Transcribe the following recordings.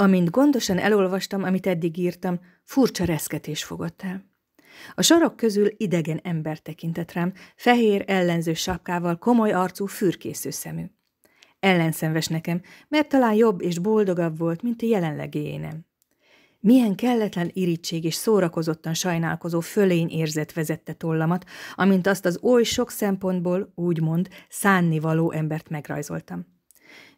Amint gondosan elolvastam, amit eddig írtam, furcsa reszketés fogott el. A sorok közül idegen ember tekintett rám, fehér ellenző sapkával, komoly arcú, fürkésző szemű. Ellenszenves nekem, mert talán jobb és boldogabb volt, mint a jelenlegi énem. Milyen kelletlen irítség és szórakozottan sajnálkozó fölény érzet vezette tollamat, amint azt az oly sok szempontból, úgymond, szánnivaló embert megrajzoltam.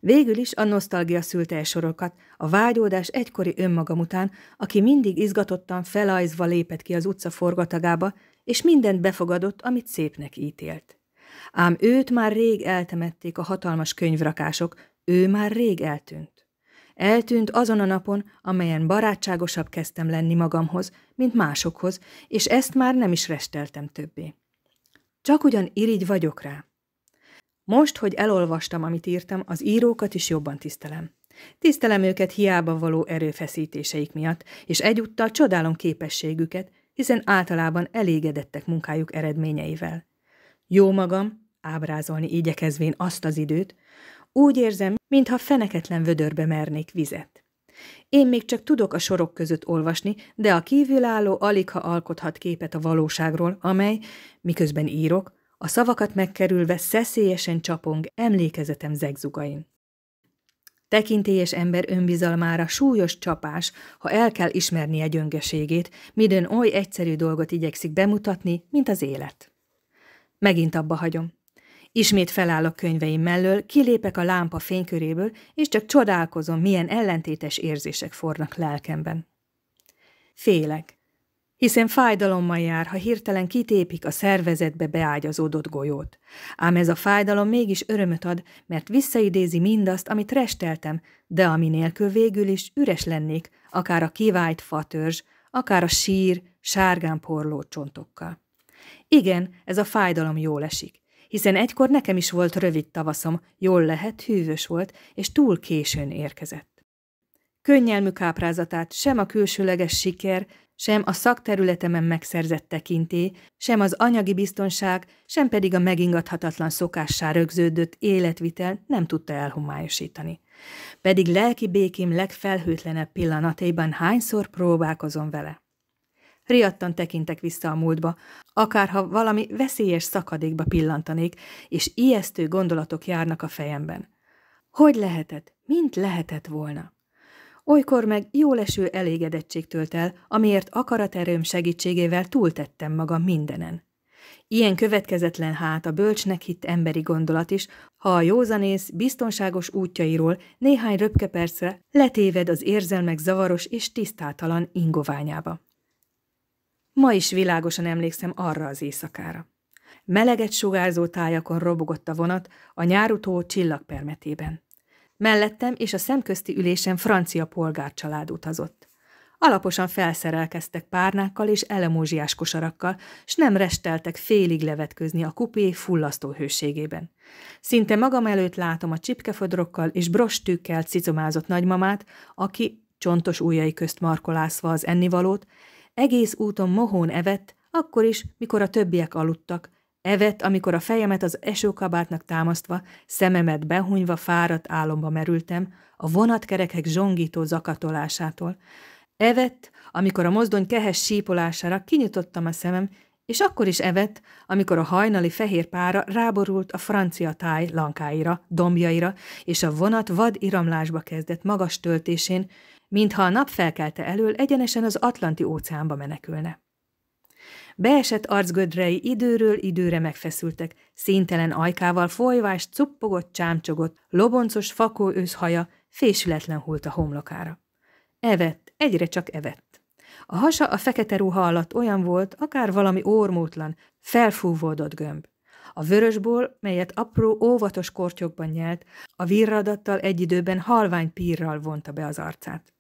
Végül is a nosztalgia szülte el sorokat, a vágyódás egykori önmagam után, aki mindig izgatottan felajzva lépett ki az utca forgatagába, és mindent befogadott, amit szépnek ítélt. Ám őt már rég eltemették a hatalmas könyvrakások, ő már rég eltűnt. Eltűnt azon a napon, amelyen barátságosabb kezdtem lenni magamhoz, mint másokhoz, és ezt már nem is resteltem többé. Csak ugyan irigy vagyok rá. Most, hogy elolvastam, amit írtam, az írókat is jobban tisztelem. Tisztelem őket hiába való erőfeszítéseik miatt, és egyúttal csodálom képességüket, hiszen általában elégedettek munkájuk eredményeivel. Jó magam, ábrázolni igyekezvén azt az időt, úgy érzem, mintha feneketlen vödörbe mernék vizet. Én még csak tudok a sorok között olvasni, de a kívülálló alig ha alkothat képet a valóságról, amely, miközben írok, a szavakat megkerülve szeszélyesen csapong emlékezetem zegzugain. Tekintélyes ember önbizalmára súlyos csapás, ha el kell ismernie gyöngeségét, midőn oly egyszerű dolgot igyekszik bemutatni, mint az élet. Megint abba hagyom. Ismét felállok könyveim mellől, kilépek a lámpa fényköréből, és csak csodálkozom, milyen ellentétes érzések fornak lelkemben. Félek, hiszen fájdalommal jár, ha hirtelen kitépik a szervezetbe beágyazódott golyót. Ám ez a fájdalom mégis örömöt ad, mert visszaidézi mindazt, amit resteltem, de ami nélkül végül is üres lennék, akár a kivált fatörzs, akár a sír, sárgán porló csontokkal. Igen, ez a fájdalom jól esik, hiszen egykor nekem is volt rövid tavaszom, jól lehet, hűvös volt, és túl későn érkezett. Könnyelmű káprázatát sem a külsőleges siker, sem a szakterületemen megszerzett tekinté, sem az anyagi biztonság, sem pedig a megingathatatlan szokássá rögződött életvitel nem tudta elhomályosítani. Pedig lelki békém legfelhőtlenebb pillanataiban hányszor próbálkozom vele. Riadtan tekintek vissza a múltba, akárha valami veszélyes szakadékba pillantanék, és ijesztő gondolatok járnak a fejemben. Hogy lehetett? Mint lehetett volna? Olykor meg jóleső elégedettség tölt el, amiért akaraterőm segítségével túltettem magam mindenen. Ilyen következetlen hát a bölcsnek hitt emberi gondolat is, ha a józanész biztonságos útjairól néhány röpke percre letéved az érzelmek zavaros és tisztátalan ingoványába. Ma is világosan emlékszem arra az éjszakára. Meleget sugárzó tájakon robogott a vonat a nyárutó csillagpermetében. Mellettem és a szemközti ülésen francia polgárcsalád utazott. Alaposan felszerelkeztek párnákkal és elemózsiás kosarakkal, s nem resteltek félig levetközni a kupé fullasztó hőségében. Szinte magam előtt látom a csipkefodrokkal és brostűkkel cicomázott nagymamát, aki, csontos ujjai közt markolászva az ennivalót, egész úton mohón evett, akkor is, mikor a többiek aludtak, Evet, amikor a fejemet az esőkabátnak támasztva, szememet behunyva fáradt álomba merültem, a vonatkerekek zsongító zakatolásától. Evet, amikor a mozdony kehes sípolására kinyitottam a szemem, és akkor is evett, amikor a hajnali fehér pára ráborult a francia táj lankáira, dombjaira, és a vonat vad iramlásba kezdett magas töltésén, mintha a nap felkelte elől egyenesen az Atlanti óceánba menekülne. Beesett arcgödrei időről időre megfeszültek, színtelen ajkával folyvás cuppogott, csámcsogott, loboncos fakó őszhaja fésületlen hult a homlokára. Evett, egyre csak evett. A hasa a fekete ruha alatt olyan volt, akár valami órmótlan, felfúvódott gömb. A vörösból, melyet apró, óvatos kortyokban nyelt, a virradattal egy időben halvány pírral vonta be az arcát.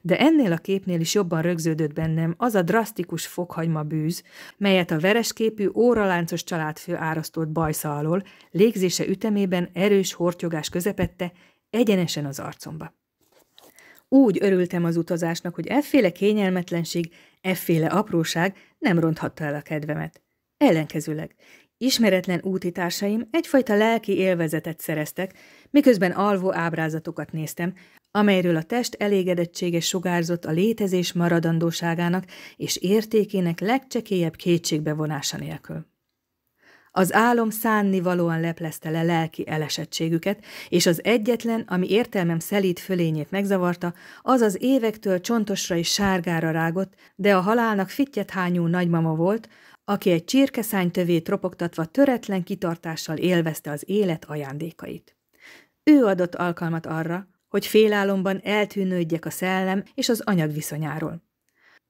De ennél a képnél is jobban rögződött bennem az a drasztikus fokhagyma bűz, melyet a veresképű óraláncos családfő árasztott bajsza alól, légzése ütemében erős hortyogás közepette, egyenesen az arcomba. Úgy örültem az utazásnak, hogy efféle kényelmetlenség, efféle apróság nem ronthatta el a kedvemet. Ellenkezőleg, ismeretlen útitársaim egyfajta lelki élvezetet szereztek, miközben alvó ábrázatokat néztem, amelyről a test elégedettséges sugárzott a létezés maradandóságának és értékének legcsekélyebb kétségbevonása nélkül. Az álom szánnivalóan leplezte le lelki elesettségüket, és az egyetlen, ami értelmem szelít fölényét megzavarta, az az évektől csontosra és sárgára rágott, de a halálnak fittyet hányú nagymama volt, aki egy csirkeszány tövét ropogtatva töretlen kitartással élvezte az élet ajándékait. Ő adott alkalmat arra, hogy félálomban eltűnődjek a szellem és az anyag viszonyáról.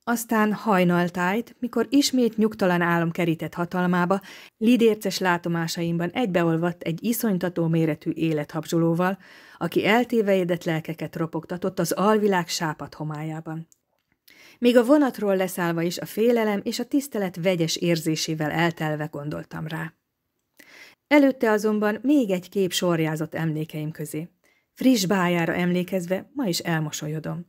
Aztán hajnaltájt, mikor ismét nyugtalan álom kerített hatalmába, lidérces látomásaimban egybeolvadt egy iszonytató méretű élethabzsolóval, aki eltévejedett lelkeket ropogtatott az alvilág sápat homályában. Még a vonatról leszállva is a félelem és a tisztelet vegyes érzésével eltelve gondoltam rá. Előtte azonban még egy kép sorjázott emlékeim közé. Friss bájára emlékezve ma is elmosolyodom.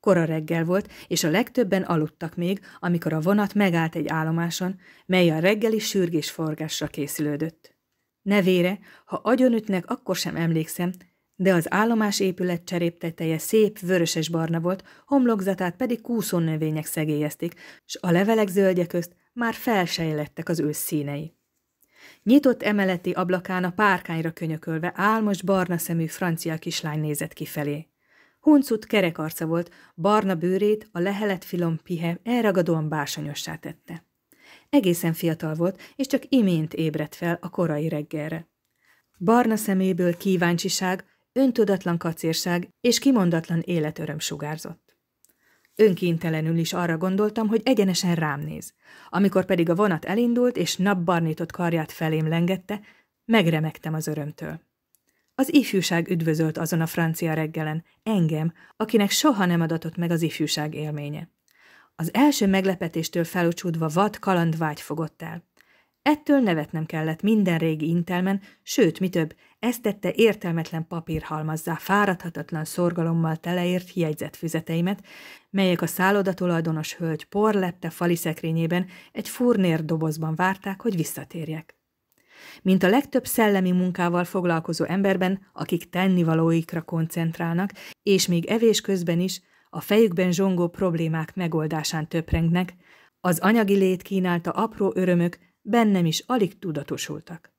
Kora reggel volt, és a legtöbben aludtak még, amikor a vonat megállt egy állomáson, mely a reggeli sürgésforgásra készülődött. Nevére, ha agyonütnek, akkor sem emlékszem, de az állomás épület cserépteteje szép, vöröses-barna volt, homlokzatát pedig kúszónövények szegélyezték, s a levelek zöldje közt már felsejlettek az ősz színei. Nyitott emeleti ablakán a párkányra könyökölve álmos barna szemű francia kislány nézett kifelé. Huncut kerek arca volt, barna bőrét a lehelet filom pihe elragadóan bársonyossá tette. Egészen fiatal volt, és csak imént ébredt fel a korai reggelre. Barna szeméből kíváncsiság, öntudatlan kacérság és kimondatlan életöröm sugárzott. Önkéntelenül is arra gondoltam, hogy egyenesen rám néz. Amikor pedig a vonat elindult, és napbarnított karját felém lengette, megremegtem az örömtől. Az ifjúság üdvözölt azon a francia reggelen, engem, akinek soha nem adatott meg az ifjúság élménye. Az első meglepetéstől felocsúdva vad kalandvágy fogott el. Ettől nevetnem kellett minden régi intelmen, sőt, mi több, ezt tette értelmetlen papírhalmazzá fáradhatatlan szorgalommal teleért jegyzetfüzeteimet, melyek a szállodatulajdonos hölgy porlepte fali szekrényében egy furnér dobozban várták, hogy visszatérjek. Mint a legtöbb szellemi munkával foglalkozó emberben, akik tennivalóikra koncentrálnak, és még evés közben is a fejükben zsongó problémák megoldásán töprengnek, az anyagi lét kínálta apró örömök bennem is alig tudatosultak.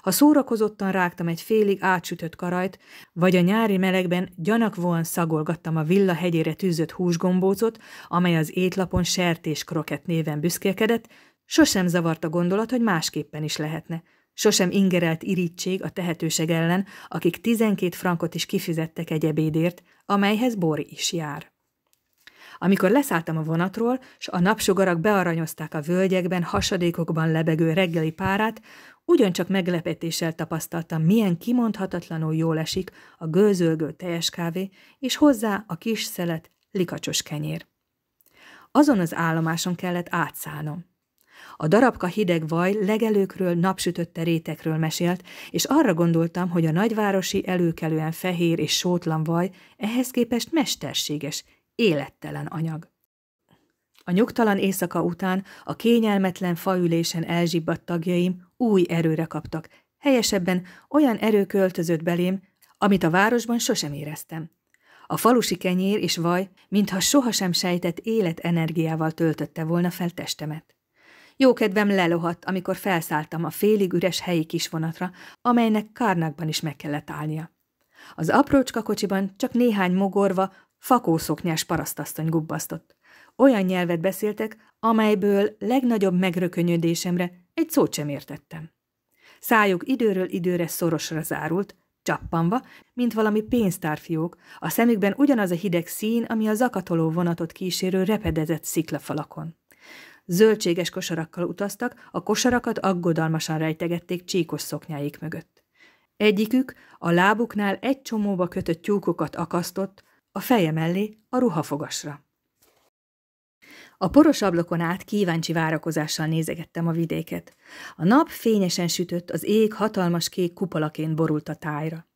Ha szórakozottan rágtam egy félig átsütött karajt, vagy a nyári melegben gyanakvóan szagolgattam a villa hegyére tűzött húsgombócot, amely az étlapon sertés kroket néven büszkélkedett, sosem zavart a gondolat, hogy másképpen is lehetne. Sosem ingerelt irítség a tehetőség ellen, akik tizenkét frankot is kifizettek egy ebédért, amelyhez bor is jár. Amikor leszálltam a vonatról, s a napsugarak bearanyozták a völgyekben, hasadékokban lebegő reggeli párát, ugyancsak meglepetéssel tapasztaltam, milyen kimondhatatlanul jól esik a gőzölgő teljes kávé, és hozzá a kis szelet likacsos kenyér. Azon az állomáson kellett átszállnom. A darabka hideg vaj legelőkről, napsütötte rétekről mesélt, és arra gondoltam, hogy a nagyvárosi előkelően fehér és sótlan vaj ehhez képest mesterséges, élettelen anyag. A nyugtalan éjszaka után a kényelmetlen faülésen elzsibbadt tagjaim új erőre kaptak, helyesebben olyan erő költözött belém, amit a városban sosem éreztem. A falusi kenyér és vaj, mintha sohasem sejtett életenergiával töltötte volna fel testemet. Jókedvem lelohadt, amikor felszálltam a félig üres helyi kisvonatra, amelynek Kárnákban is meg kellett állnia. Az aprócska kocsiban csak néhány mogorva, fakószoknyás parasztasszony gubbasztott. Olyan nyelvet beszéltek, amelyből legnagyobb megrökönyödésemre egy szót sem értettem. Szájuk időről időre szorosra zárult, csappanva, mint valami pénztárfiók, a szemükben ugyanaz a hideg szín, ami a zakatoló vonatot kísérő repedezett sziklafalakon. Zöldséges kosarakkal utaztak, a kosarakat aggodalmasan rejtegették csíkos szoknyáik mögött. Egyikük a lábuknál egy csomóba kötött tyúkokat akasztott, a feje mellé a ruhafogasra. A poros ablakon át kíváncsi várakozással nézegettem a vidéket. A nap fényesen sütött, az ég hatalmas kék kupolaként borult a tájra.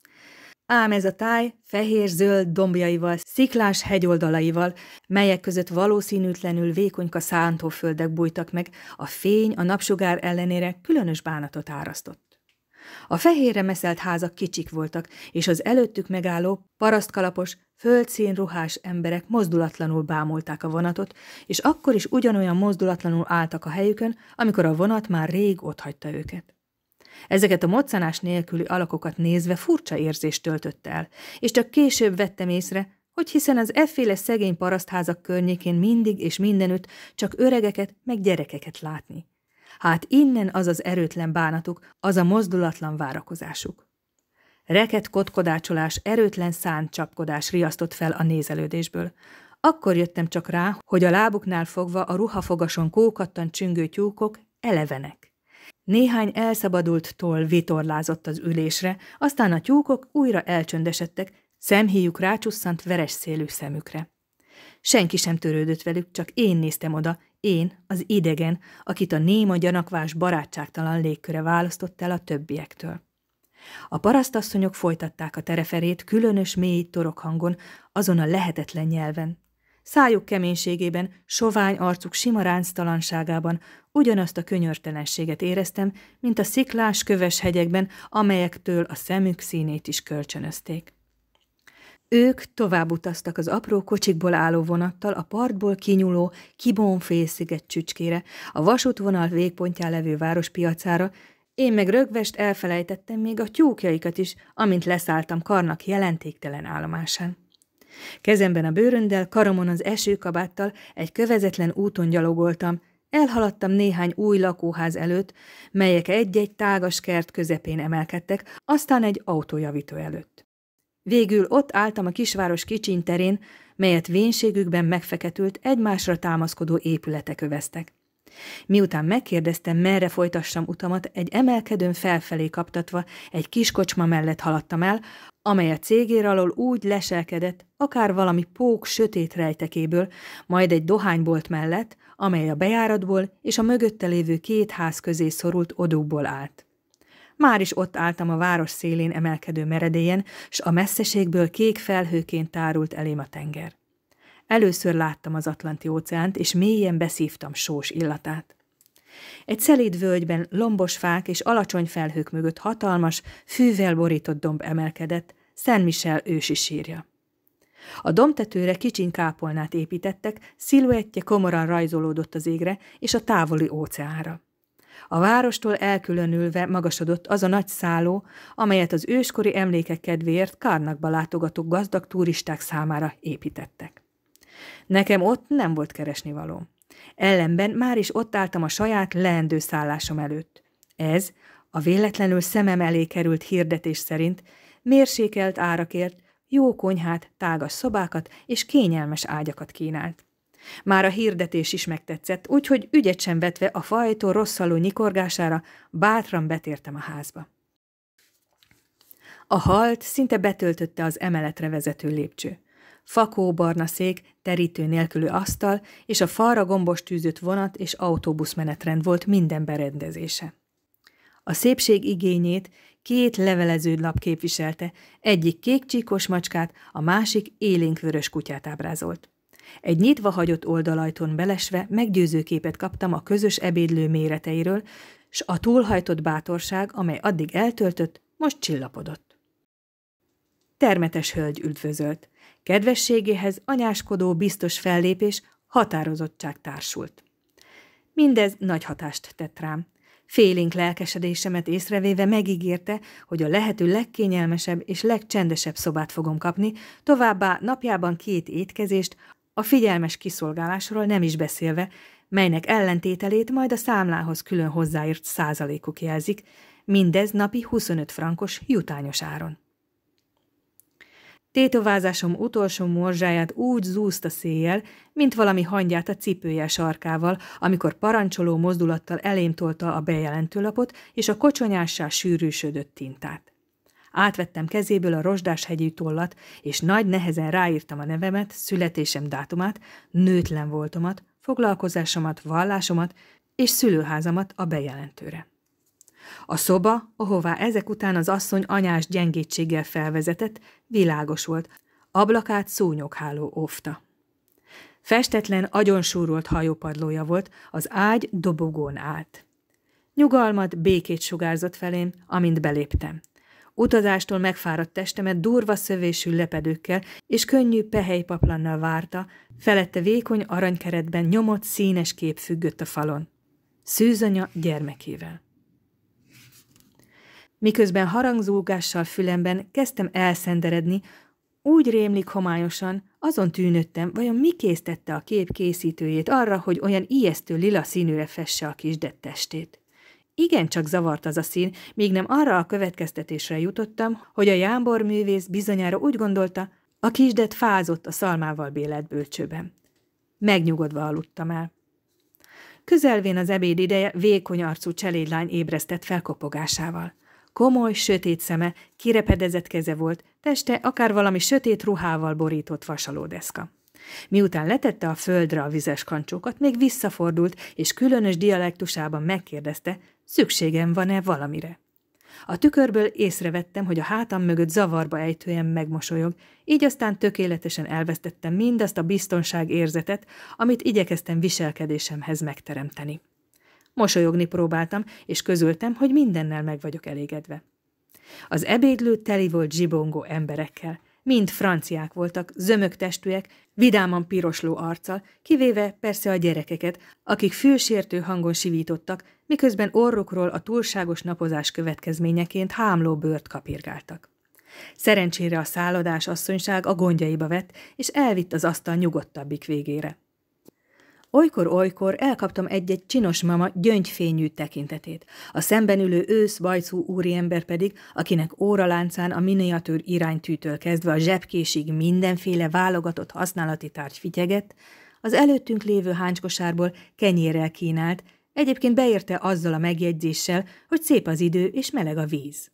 Ám ez a táj fehér-zöld dombjaival, sziklás hegyoldalaival, melyek között valószínűtlenül vékonyka szántóföldek bújtak meg, a fény a napsugár ellenére különös bánatot árasztott. A fehérre meszelt házak kicsik voltak, és az előttük megálló, parasztkalapos, földszín ruhás emberek mozdulatlanul bámulták a vonatot, és akkor is ugyanolyan mozdulatlanul álltak a helyükön, amikor a vonat már rég otthagyta őket. Ezeket a moccanás nélküli alakokat nézve furcsa érzést töltött el, és csak később vettem észre, hogy hiszen az efféle szegény parasztházak környékén mindig és mindenütt csak öregeket meg gyerekeket látni. Hát innen az az erőtlen bánatuk, az a mozdulatlan várakozásuk. Reket kotkodácsolás, erőtlen szánt csapkodás riasztott fel a nézelődésből. Akkor jöttem csak rá, hogy a lábuknál fogva a ruhafogason kókattan csüngő tyúkok elevenek. Néhány elszabadult toll vitorlázott az ülésre, aztán a tyúkok újra elcsöndesedtek, szemhéjuk rácsusszant veres szélű szemükre. Senki sem törődött velük, csak én néztem oda, én, az idegen, akit a néma gyanakvás barátságtalan légköre választott el a többiektől. A parasztasszonyok folytatták a tereferét különös mély torokhangon, azon a lehetetlen nyelven. Szájuk keménységében, sovány arcuk sima ránctalanságában ugyanazt a könyörtelenséget éreztem, mint a sziklás köves hegyekben, amelyektől a szemük színét is kölcsönözték. Ők tovább utaztak az apró kocsikból álló vonattal a partból kinyuló Kibonfélsziget csücskére, a vasútvonal végpontján levő várospiacára, én meg rögvest elfelejtettem még a tyúkjaikat is, amint leszálltam karnak jelentéktelen állomásán. Kezemben a bőröndel, karomon az esőkabáttal egy kövezetlen úton gyalogoltam, elhaladtam néhány új lakóház előtt, melyek egy-egy tágas kert közepén emelkedtek, aztán egy autójavító előtt. Végül ott álltam a kisváros kicsiny terén, melyet vénségükben megfeketült, egymásra támaszkodó épületek öveztek. Miután megkérdeztem, merre folytassam utamat, egy emelkedőn felfelé kaptatva egy kis kocsma mellett haladtam el, amely a cégér alól úgy leselkedett, akár valami pók sötét rejtekéből, majd egy dohánybolt mellett, amely a bejáratból és a mögötte lévő két ház közé szorult odúból állt. Már is ott álltam a város szélén emelkedő meredélyen, s a messzeségből kék felhőként tárult elém a tenger. Először láttam az Atlanti óceánt, és mélyen beszívtam sós illatát. Egy szelíd völgyben lombos fák és alacsony felhők mögött hatalmas, fűvel borított domb emelkedett, Szent Michel ősi sírja. A domtetőre kicsiny kápolnát építettek, sziluettje komoran rajzolódott az égre és a távoli óceánra. A várostól elkülönülve magasodott az a nagy szálló, amelyet az őskori emlékek kedvéért Kárnakba látogató gazdag turisták számára építettek. Nekem ott nem volt keresnivaló. Ellenben már is ott álltam a saját leendő szállásom előtt. Ez, a véletlenül szemem elé került hirdetés szerint, mérsékelt árakért, jó konyhát, tágas szobákat és kényelmes ágyakat kínált. Már a hirdetés is megtetszett, úgyhogy ügyet sem vetve a fajtó rosszaló nyikorgására bátran betértem a házba. A halt szinte betöltötte az emeletre vezető lépcső. Fakó barna szék, terítő nélkülű asztal és a falra gombos tűzött vonat és autóbuszmenetrend volt minden berendezése. A szépség igényét két levelező lap képviselte, egyik kék csíkos macskát, a másik élénkvörös kutyát ábrázolt. Egy nyitva hagyott oldalajton belesve meggyőző képet kaptam a közös ebédlő méreteiről, s a túlhajtott bátorság, amely addig eltöltött, most csillapodott. Termetes hölgy üdvözölt. Kedvességéhez anyáskodó, biztos fellépés, határozottság társult. Mindez nagy hatást tett rám. Félénk lelkesedésemet észrevéve megígérte, hogy a lehető legkényelmesebb és legcsendesebb szobát fogom kapni, továbbá napjában két étkezést, a figyelmes kiszolgálásról nem is beszélve, melynek ellentételét majd a számlához külön hozzáírt százalékok jelzik, mindez napi 25 frankos jutányos áron. Tétovázásom utolsó morzsáját úgy zúzta széjjel, mint valami hangyát a cipője sarkával, amikor parancsoló mozdulattal elém tolta a bejelentőlapot és a kocsonyássá sűrűsödött tintát. Átvettem kezéből a rozsdás hegyű tollat, és nagy nehezen ráírtam a nevemet, születésem dátumát, nőtlen voltomat, foglalkozásomat, vallásomat és szülőházamat a bejelentőre. A szoba, ahová ezek után az asszony anyás gyengétséggel felvezetett, világos volt, ablakát szúnyogháló óvta. Festetlen, agyonsúrolt hajópadlója volt, az ágy dobogón állt. Nyugalmat, békét sugárzott felém, amint beléptem. Utazástól megfáradt testemet durva szövésű lepedőkkel és könnyű pehelypaplannal várta, felette vékony aranykeretben nyomott színes kép függött a falon. Szűzanya gyermekével. Miközben harangzógással fülemben kezdtem elszenderedni, úgy rémlik homályosan, azon tűnöttem, vajon mi késztette a kép készítőjét arra, hogy olyan ijesztő lila színűre fesse a kisdett testét. Igen, csak zavart az a szín, míg nem arra a következtetésre jutottam, hogy a jámbor művész bizonyára úgy gondolta, a kisdet fázott a szalmával bélelt bölcsőben. Megnyugodva aludtam el. Közelvén az ebéd ideje vékony arcú cselédlány ébresztett felkopogásával. Komoly, sötét szeme, kirepedezett keze volt, teste akár valami sötét ruhával borított vasalódeszka. Miután letette a földre a vizes kancsókat, még visszafordult, és különös dialektusában megkérdezte, szükségem van-e valamire. A tükörből észrevettem, hogy a hátam mögött zavarba ejtően megmosolyog, így aztán tökéletesen elvesztettem mindazt a biztonság érzetet, amit igyekeztem viselkedésemhez megteremteni. Mosolyogni próbáltam, és közöltem, hogy mindennel meg vagyok elégedve. Az ebédlő teli volt zsibongó emberekkel. Mind franciák voltak, zömök testűek, vidáman pirosló arccal, kivéve persze a gyerekeket, akik fülsértő hangon sivítottak, miközben orrukról a túlságos napozás következményeként hámló bőrt kapirgáltak. Szerencsére a szállodás asszonyság a gondjaiba vett, és elvitt az asztal nyugodtabbik végére. Olykor-olykor elkaptam egy-egy csinos mama gyöngyfényű tekintetét. A szemben ülő ősz bajcú úriember pedig, akinek óraláncán a miniatűr iránytűtől kezdve a zsebkésig mindenféle válogatott használati tárgy fityegett, az előttünk lévő háncskosárból kenyérrel kínált, egyébként beérte azzal a megjegyzéssel, hogy szép az idő és meleg a víz.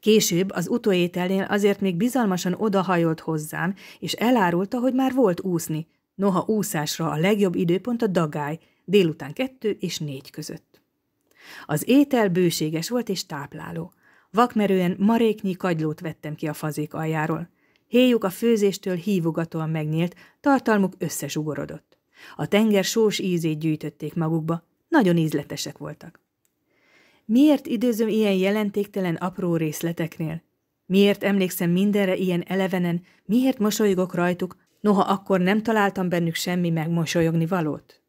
Később az utóételnél azért még bizalmasan odahajolt hozzám, és elárulta, hogy már volt úszni, Noha úszásra a legjobb időpont a dagály, délután kettő és négy között. Az étel bőséges volt és tápláló. Vakmerően maréknyi kagylót vettem ki a fazék aljáról. Héjuk a főzéstől hívogatóan megnyílt, tartalmuk összesugorodott. A tenger sós ízét gyűjtötték magukba, nagyon ízletesek voltak. Miért időzöm ilyen jelentéktelen apró részleteknél? Miért emlékszem mindenre ilyen elevenen, miért mosolygok rajtuk, noha akkor nem találtam bennük semmi megmosolyogni valót?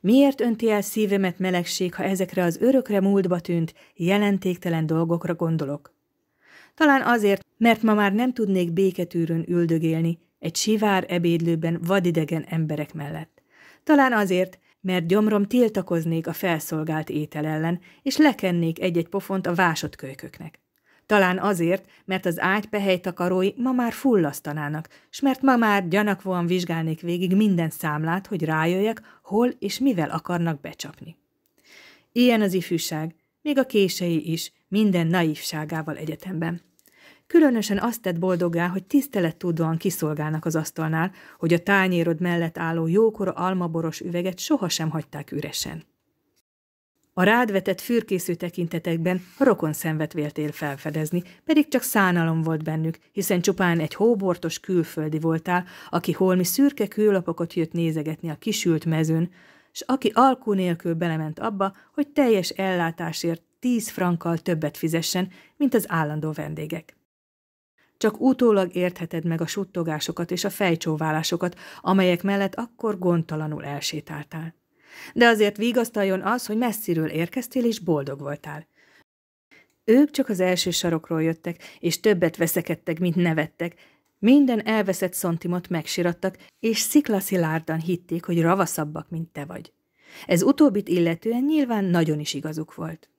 Miért önti el szívemet melegség, ha ezekre az örökre múltba tűnt, jelentéktelen dolgokra gondolok? Talán azért, mert ma már nem tudnék béketűrön üldögélni, egy sivár ebédlőben vadidegen emberek mellett. Talán azért, mert gyomrom tiltakoznék a felszolgált étel ellen, és lekennék egy-egy pofont a vásott kölyköknek. Talán azért, mert az ágy takarói ma már fullasztanának, s mert ma már gyanakvóan vizsgálnék végig minden számlát, hogy rájöjjek, hol és mivel akarnak becsapni. Ilyen az ifjúság, még a kései is, minden naívságával egyetemben. Különösen azt tett boldoggá, hogy tisztelettudóan kiszolgálnak az asztalnál, hogy a tányérod mellett álló jókora almaboros üveget sohasem hagyták üresen. A rád vetett fürkésző tekintetekben rokon szenvet véltél felfedezni, pedig csak szánalom volt bennük, hiszen csupán egy hóbortos külföldi voltál, aki holmi szürke kőlapokat jött nézegetni a kisült mezőn, s aki alkú nélkül belement abba, hogy teljes ellátásért tíz frankkal többet fizessen, mint az állandó vendégek. Csak utólag értheted meg a suttogásokat és a fejcsóválásokat, amelyek mellett akkor gondtalanul elsétáltál de azért vigasztaljon az, hogy messziről érkeztél és boldog voltál. Ők csak az első sarokról jöttek, és többet veszekedtek, mint nevettek. Minden elveszett szontimot megsirattak, és sziklaszilárdan hitték, hogy ravaszabbak, mint te vagy. Ez utóbbit illetően nyilván nagyon is igazuk volt.